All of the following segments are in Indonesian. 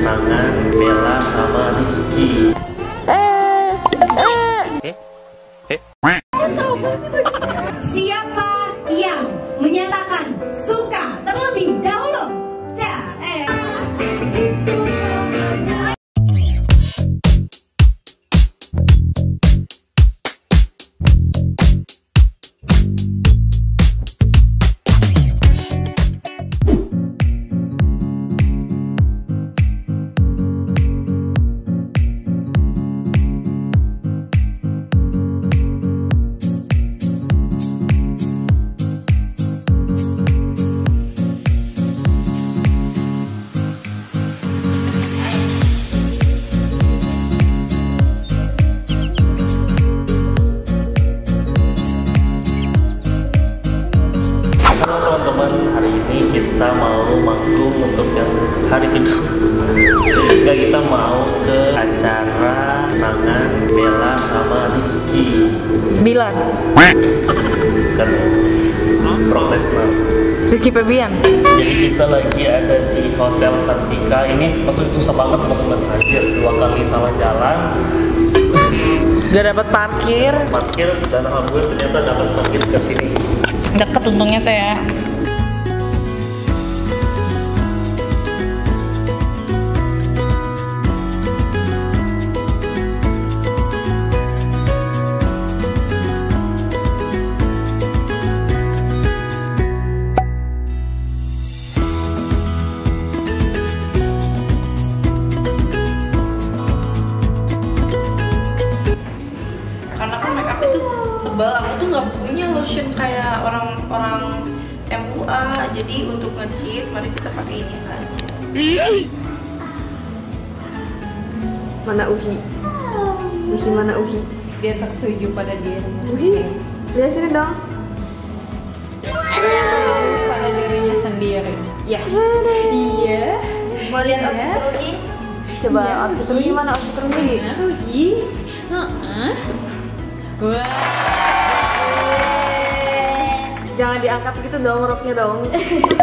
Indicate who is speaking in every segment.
Speaker 1: tangan Bella sama Rizky. Rizky
Speaker 2: Febian.
Speaker 1: Jadi kita lagi ada di Hotel Santika. Ini maksudnya susah banget teman-teman. Anjir, dua kali salah jalan.
Speaker 2: Gak dapat parkir,
Speaker 1: Parkir dan alhamdulillah ternyata dapat parkir ke sini.
Speaker 2: deket untungnya teh ya. Lotion kayak orang-orang MUA. Jadi untuk nge-cheat, mari kita pakai ini saja.
Speaker 3: Mana Uhi? Uhi mana Uhi?
Speaker 2: Dia tertuju pada diri
Speaker 3: Uhi, lihat sini dong.
Speaker 2: pada dirinya sendiri. Ya. Iya.
Speaker 3: Mau lihat outfit Ruhi? Coba outfit Ruhi mana outfit?
Speaker 2: Rugi. Heeh. Wah.
Speaker 3: Jangan diangkat gitu dong roknya dong.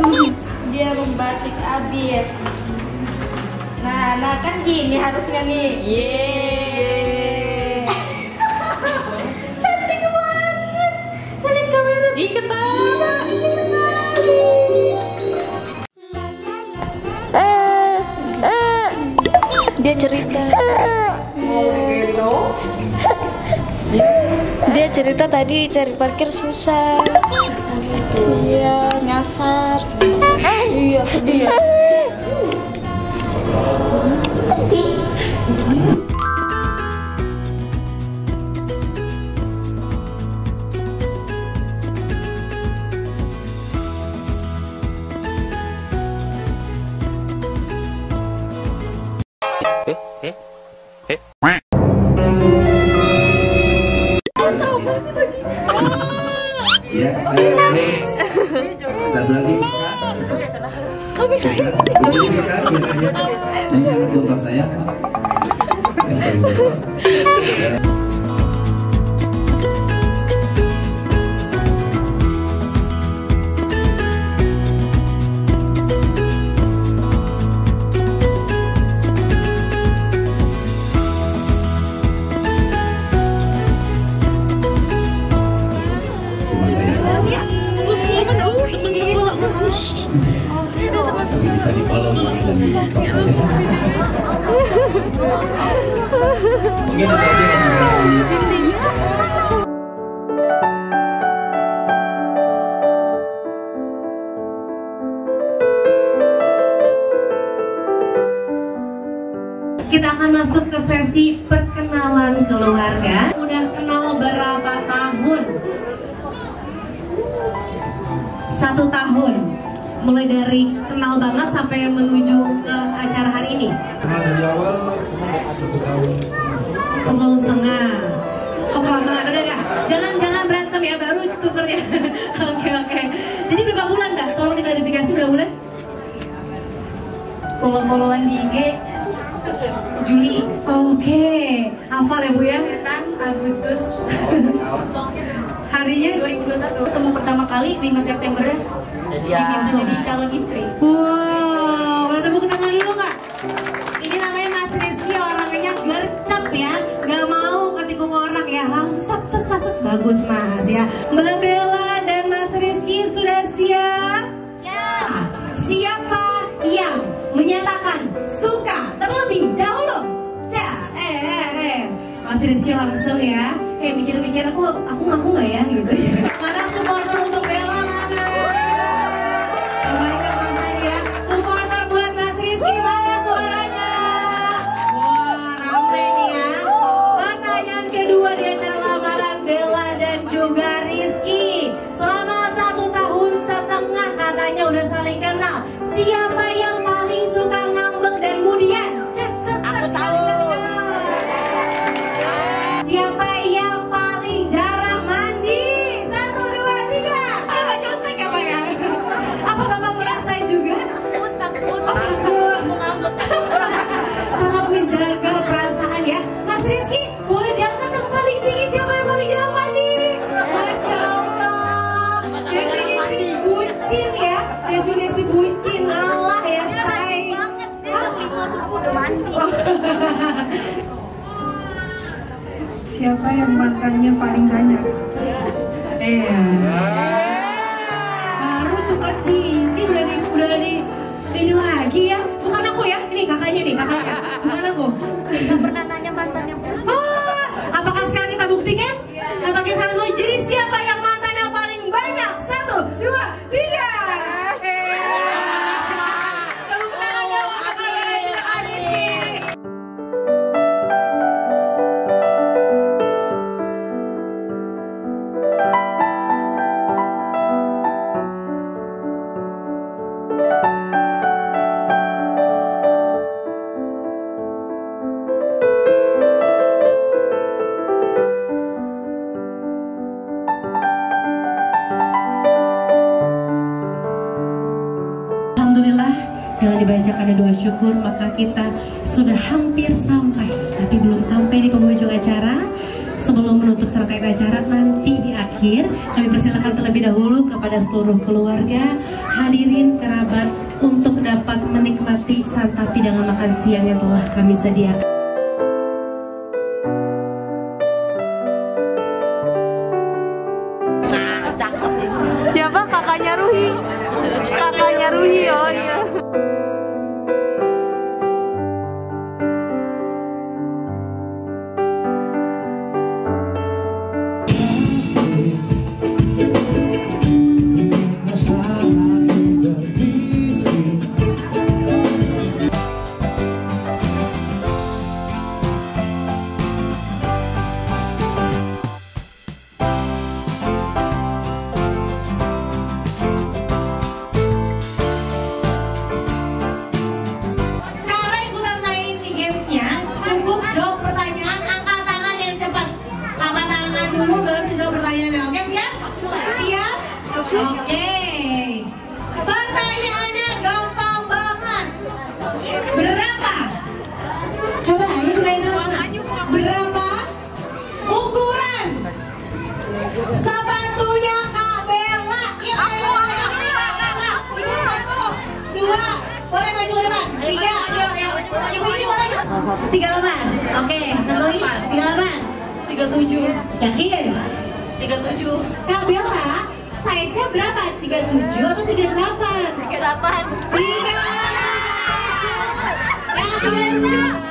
Speaker 4: dia membatik abis. Nah nah kan gini harusnya nih.
Speaker 2: Yeay.
Speaker 4: cantik banget. Cantik kamera.
Speaker 2: Ih, ketawa.
Speaker 4: dia cerita. Dia cerita tadi cari parkir susah iya nyasar. Iya. sedih ya
Speaker 5: Ya, terus. Satu lagi. Sobi saya. Ini jangan foto saya.
Speaker 6: Masuk ke sesi perkenalan keluarga. Udah kenal berapa tahun? Satu tahun. Mulai dari kenal banget sampai menuju ke acara hari ini.
Speaker 7: Kenal dari awal satu tahun
Speaker 6: Satu tahun setengah. Oh kelamaan, udah udah. Jangan jangan berantem ya, baru tukernya. Oke oke. Jadi berapa bulan dah? Tolong diklarifikasi berapa bulan?
Speaker 4: follow-followan di IG
Speaker 6: Juli. Oke, okay. hafal ya Bu ya?
Speaker 4: Agustus.
Speaker 6: Harinya
Speaker 4: 2021. Ketemu pertama kali 5 September ya. Jadi calon istri.
Speaker 6: Wow, boleh tepuk tangan dulu nggak? Ini namanya Mas Rizky orangnya gercep ya. Nggak mau ketikung orang ya. Langsung set set set bagus Mas ya. Mbak Bella Rizky langsung ya. Kayak mikir-mikir aku aku ngaku nggak ya? Gitu. ya siapa yang
Speaker 8: mantannya paling banyak?
Speaker 6: Iya. Eh, baru tukar cincin udah di ini lagi ya? Bukan aku ya, ini kakaknya nih kakaknya. dengan dibacakan doa syukur maka kita sudah hampir sampai. Tapi belum sampai di penghujung acara. Sebelum menutup serangkaian acara nanti di akhir kami persilahkan terlebih dahulu kepada seluruh keluarga. Hadirin kerabat untuk dapat menikmati santapi dengan makan siang yang telah kami sediakan. Yakin?
Speaker 2: 37
Speaker 6: Kak Bella, size-nya berapa? 37 atau
Speaker 4: 38?
Speaker 6: 38 38 Yang benar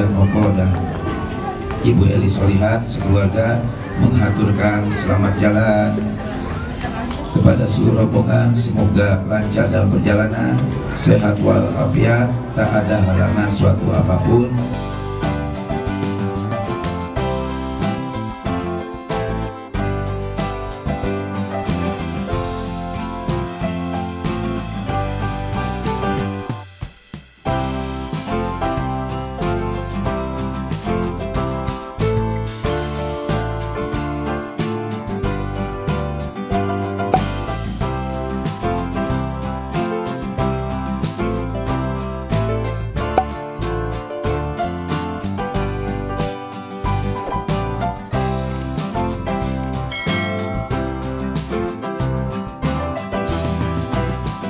Speaker 6: Widian Moko dan Ibu Eli Solihat sekeluarga menghaturkan selamat jalan kepada seluruh rombongan. Semoga lancar dalam perjalanan sehat walafiat tak ada halangan suatu apa pun